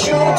Show.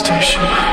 station.